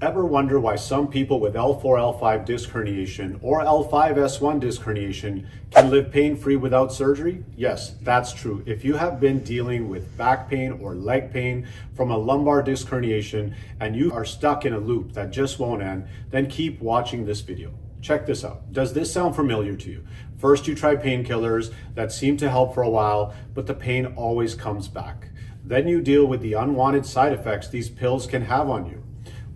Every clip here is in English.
Ever wonder why some people with L4, L5 disc herniation or L5S1 disc herniation can live pain free without surgery? Yes, that's true. If you have been dealing with back pain or leg pain from a lumbar disc herniation and you are stuck in a loop that just won't end, then keep watching this video. Check this out. Does this sound familiar to you? First, you try painkillers that seem to help for a while, but the pain always comes back. Then you deal with the unwanted side effects these pills can have on you.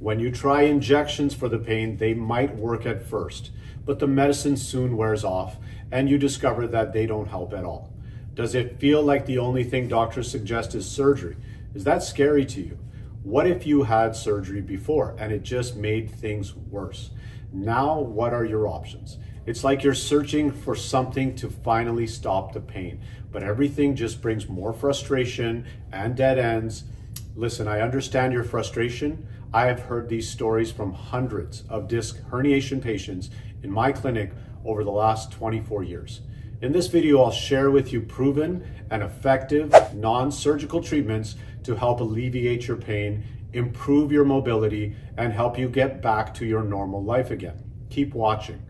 When you try injections for the pain, they might work at first, but the medicine soon wears off and you discover that they don't help at all. Does it feel like the only thing doctors suggest is surgery? Is that scary to you? What if you had surgery before and it just made things worse? Now, what are your options? It's like you're searching for something to finally stop the pain, but everything just brings more frustration and dead ends. Listen, I understand your frustration. I have heard these stories from hundreds of disc herniation patients in my clinic over the last 24 years. In this video, I'll share with you proven and effective non-surgical treatments to help alleviate your pain, improve your mobility, and help you get back to your normal life again. Keep watching.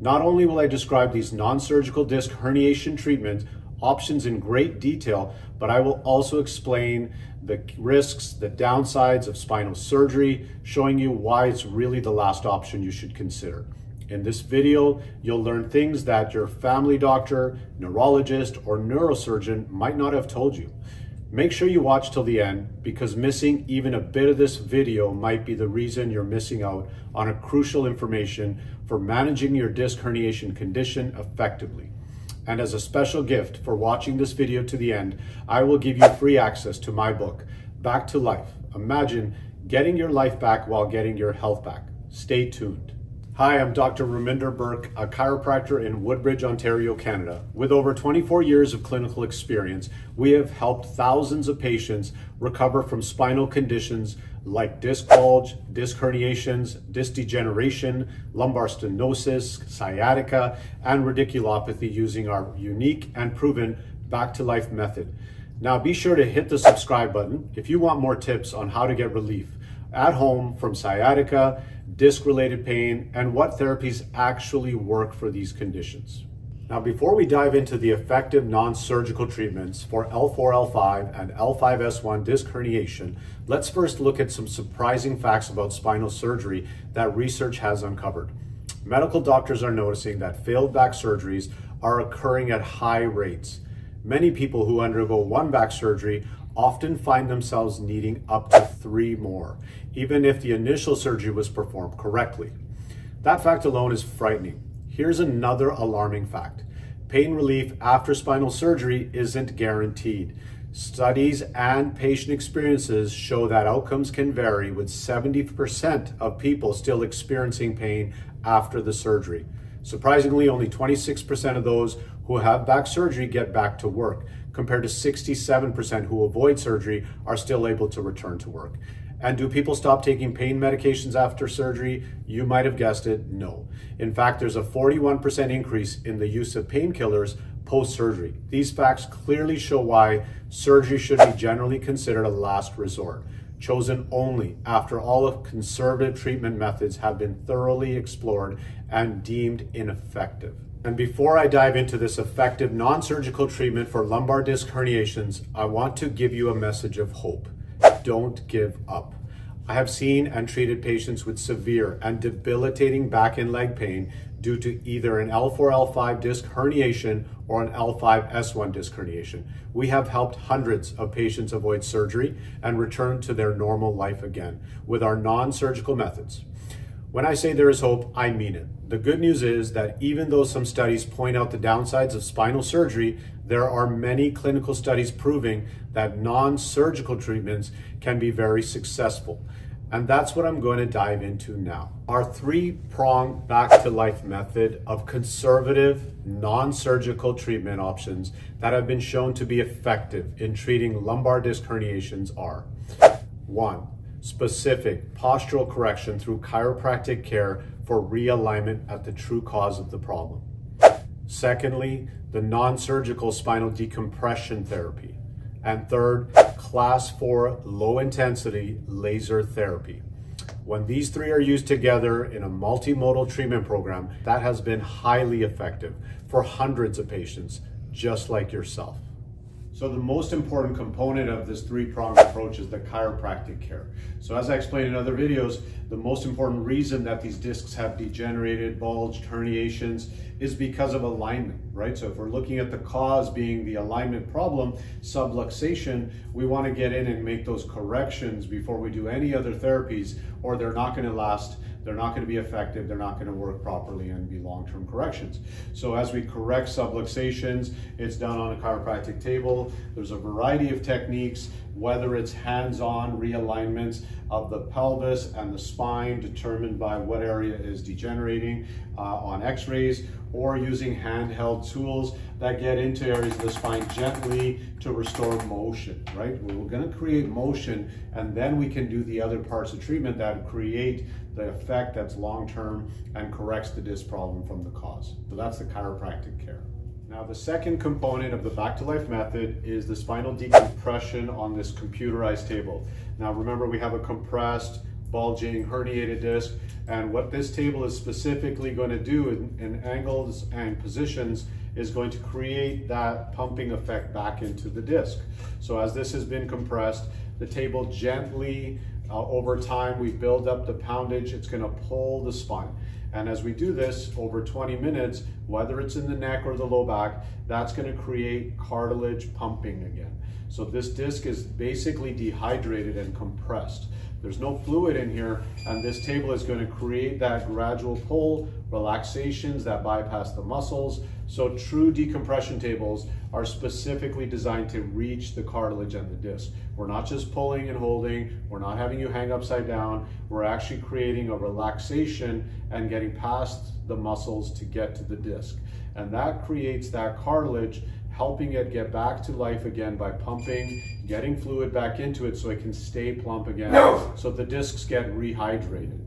Not only will I describe these non-surgical disc herniation treatment options in great detail, but I will also explain the risks, the downsides of spinal surgery, showing you why it's really the last option you should consider. In this video, you'll learn things that your family doctor, neurologist, or neurosurgeon might not have told you. Make sure you watch till the end because missing even a bit of this video might be the reason you're missing out on a crucial information for managing your disc herniation condition effectively. And as a special gift for watching this video to the end, I will give you free access to my book, Back to Life. Imagine getting your life back while getting your health back. Stay tuned. Hi, I'm Dr. Ruminder Birk, a chiropractor in Woodbridge, Ontario, Canada. With over 24 years of clinical experience, we have helped thousands of patients recover from spinal conditions like disc bulge, disc herniations, disc degeneration, lumbar stenosis, sciatica, and radiculopathy using our unique and proven back to life method. Now be sure to hit the subscribe button if you want more tips on how to get relief at home from sciatica, disc related pain, and what therapies actually work for these conditions. Now, before we dive into the effective non-surgical treatments for L4, L5, and L5S1 disc herniation, let's first look at some surprising facts about spinal surgery that research has uncovered. Medical doctors are noticing that failed back surgeries are occurring at high rates. Many people who undergo one back surgery often find themselves needing up to three more, even if the initial surgery was performed correctly. That fact alone is frightening. Here's another alarming fact. Pain relief after spinal surgery isn't guaranteed. Studies and patient experiences show that outcomes can vary with 70% of people still experiencing pain after the surgery. Surprisingly, only 26% of those who have back surgery get back to work, compared to 67% who avoid surgery are still able to return to work. And do people stop taking pain medications after surgery? You might have guessed it, no. In fact, there's a 41% increase in the use of painkillers post-surgery. These facts clearly show why surgery should be generally considered a last resort, chosen only after all of conservative treatment methods have been thoroughly explored and deemed ineffective. And before I dive into this effective non-surgical treatment for lumbar disc herniations, I want to give you a message of hope. Don't give up. I have seen and treated patients with severe and debilitating back and leg pain due to either an L4-L5 disc herniation or an L5-S1 disc herniation. We have helped hundreds of patients avoid surgery and return to their normal life again with our non-surgical methods. When I say there is hope, I mean it. The good news is that even though some studies point out the downsides of spinal surgery, there are many clinical studies proving that non-surgical treatments can be very successful. And that's what I'm going to dive into now. Our three prong back-to-life method of conservative, non-surgical treatment options that have been shown to be effective in treating lumbar disc herniations are one, specific postural correction through chiropractic care for realignment at the true cause of the problem. Secondly, the non-surgical spinal decompression therapy. And third, class four low intensity laser therapy. When these three are used together in a multimodal treatment program, that has been highly effective for hundreds of patients, just like yourself. So the most important component of this three-pronged approach is the chiropractic care. So as I explained in other videos, the most important reason that these discs have degenerated, bulged, herniations is because of alignment, right? So if we're looking at the cause being the alignment problem, subluxation, we want to get in and make those corrections before we do any other therapies or they're not going to last they're not going to be effective, they're not going to work properly and be long-term corrections. So as we correct subluxations, it's done on a chiropractic table. There's a variety of techniques, whether it's hands-on realignments of the pelvis and the spine determined by what area is degenerating uh, on x-rays or using handheld tools that get into areas of the spine gently to restore motion, right? We're gonna create motion and then we can do the other parts of treatment that create the effect that's long-term and corrects the disc problem from the cause. So that's the chiropractic care. Now the second component of the Back to Life method is the spinal decompression on this computerized table. Now remember we have a compressed, bulging, herniated disc and what this table is specifically going to do in, in angles and positions is going to create that pumping effect back into the disc. So as this has been compressed, the table gently, uh, over time, we build up the poundage, it's gonna pull the spine. And as we do this over 20 minutes, whether it's in the neck or the low back, that's gonna create cartilage pumping again. So this disc is basically dehydrated and compressed. There's no fluid in here, and this table is gonna create that gradual pull, relaxations that bypass the muscles. So true decompression tables are specifically designed to reach the cartilage and the disc. We're not just pulling and holding, we're not having you hang upside down, we're actually creating a relaxation and getting past the muscles to get to the disc. And that creates that cartilage helping it get back to life again by pumping, getting fluid back into it so it can stay plump again. No. So the discs get rehydrated.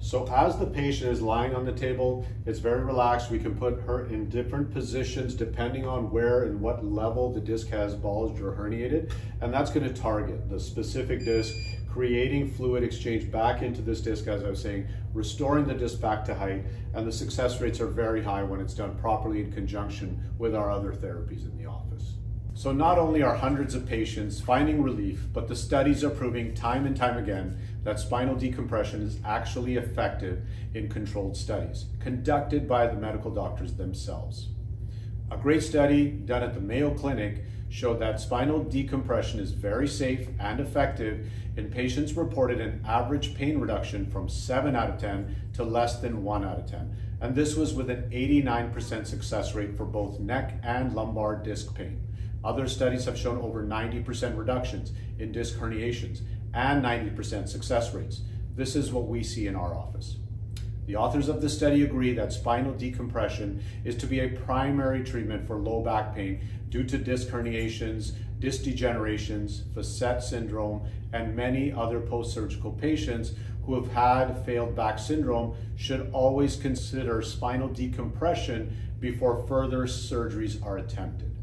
So as the patient is lying on the table, it's very relaxed. We can put her in different positions depending on where and what level the disc has bulged or herniated. And that's gonna target the specific disc, creating fluid exchange back into this disc, as I was saying, restoring the disc back to height. And the success rates are very high when it's done properly in conjunction with our other therapies in the office. So not only are hundreds of patients finding relief, but the studies are proving time and time again that spinal decompression is actually effective in controlled studies conducted by the medical doctors themselves. A great study done at the Mayo Clinic showed that spinal decompression is very safe and effective in patients reported an average pain reduction from 7 out of 10 to less than 1 out of 10. And this was with an 89% success rate for both neck and lumbar disc pain. Other studies have shown over 90% reductions in disc herniations and 90% success rates. This is what we see in our office. The authors of the study agree that spinal decompression is to be a primary treatment for low back pain due to disc herniations, disc degenerations, facet syndrome, and many other post-surgical patients who have had failed back syndrome should always consider spinal decompression before further surgeries are attempted.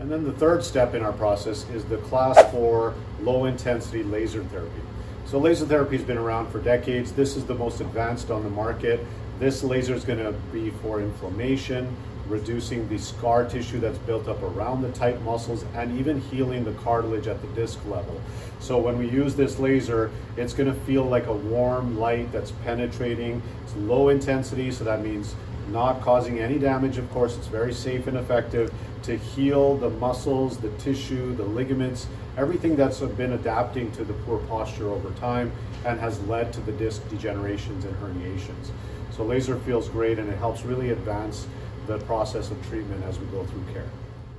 And then the third step in our process is the class four low intensity laser therapy. So laser therapy has been around for decades. This is the most advanced on the market. This laser is going to be for inflammation, reducing the scar tissue that's built up around the tight muscles and even healing the cartilage at the disc level. So when we use this laser, it's going to feel like a warm light that's penetrating. It's low intensity, so that means not causing any damage, of course. It's very safe and effective to heal the muscles, the tissue, the ligaments, everything that's been adapting to the poor posture over time and has led to the disc degenerations and herniations. So laser feels great and it helps really advance the process of treatment as we go through care.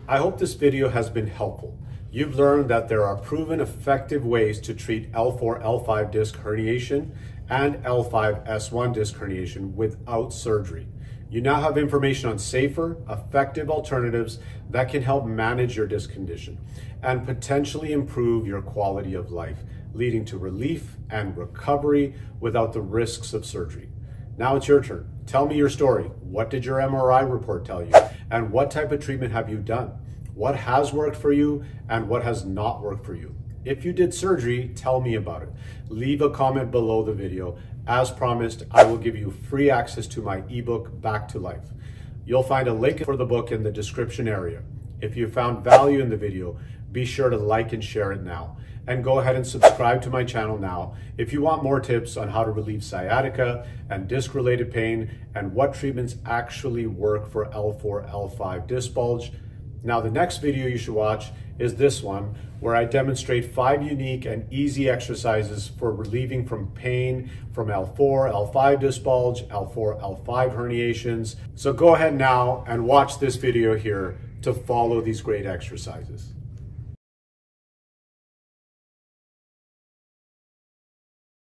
I hope this video has been helpful. You've learned that there are proven effective ways to treat L4, L5 disc herniation and L5, S1 disc herniation without surgery. You now have information on safer, effective alternatives that can help manage your disc condition and potentially improve your quality of life, leading to relief and recovery without the risks of surgery. Now it's your turn. Tell me your story. What did your MRI report tell you? And what type of treatment have you done? What has worked for you and what has not worked for you? If you did surgery, tell me about it. Leave a comment below the video. As promised, I will give you free access to my ebook, Back to Life. You'll find a link for the book in the description area. If you found value in the video, be sure to like and share it now. And go ahead and subscribe to my channel now if you want more tips on how to relieve sciatica and disc related pain and what treatments actually work for L4, L5 disc bulge. Now, the next video you should watch is this one, where I demonstrate five unique and easy exercises for relieving from pain from L4, L5 disc bulge, L4, L5 herniations. So go ahead now and watch this video here to follow these great exercises.